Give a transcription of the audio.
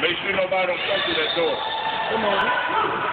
Make sure nobody don't come through that door. Come on.